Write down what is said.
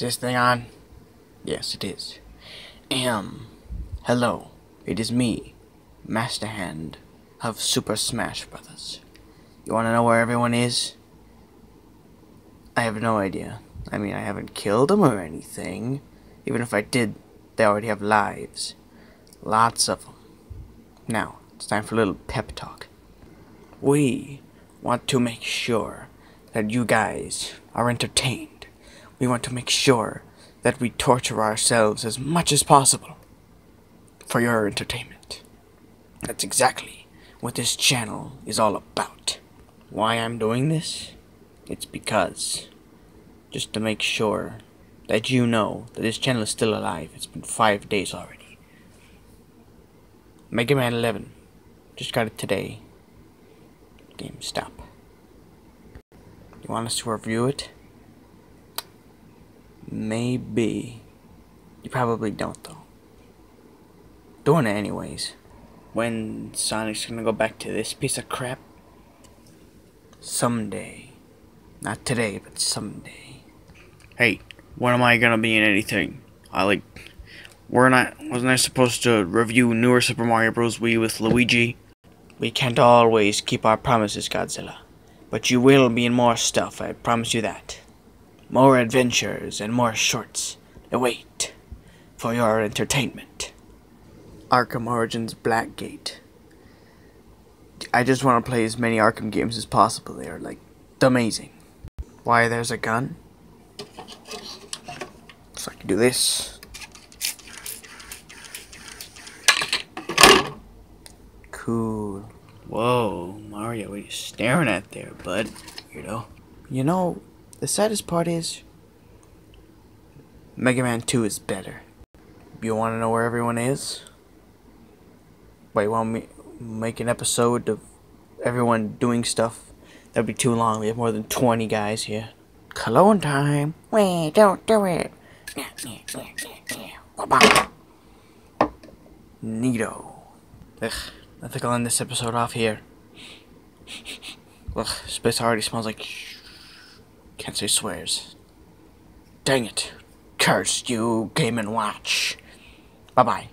Is this thing on? Yes, it is. Um, hello. It is me, Master Hand of Super Smash Brothers. You want to know where everyone is? I have no idea. I mean, I haven't killed them or anything. Even if I did, they already have lives. Lots of them. Now, it's time for a little pep talk. We want to make sure that you guys are entertained. We want to make sure that we torture ourselves as much as possible for your entertainment. That's exactly what this channel is all about. Why I'm doing this? It's because just to make sure that you know that this channel is still alive. It's been five days already. Mega Man 11. Just got it today. GameStop. You want us to review it? Maybe. You probably don't, though. Doing it anyways. When Sonic's gonna go back to this piece of crap? Someday. Not today, but someday. Hey, when am I gonna be in anything? I like. We're not. Wasn't I supposed to review newer Super Mario Bros. Wii with Luigi? We can't always keep our promises, Godzilla. But you will be in more stuff, I promise you that. More adventures and more shorts await for your entertainment. Arkham Origins Blackgate. I just want to play as many Arkham games as possible. They are like amazing. Why there's a gun? So I can do this. Cool. Whoa, Mario, what are you staring at there, bud? You know? You know, the saddest part is Mega Man 2 is better. You want to know where everyone is? Wait, want me make an episode of everyone doing stuff? That'd be too long. We have more than 20 guys here. Cologne time. Wait, don't do it. Neato. Ugh, I think I'll end this episode off here. Ugh, space already smells like. Can't say swears. Dang it. Curse you, Game and Watch. Bye bye.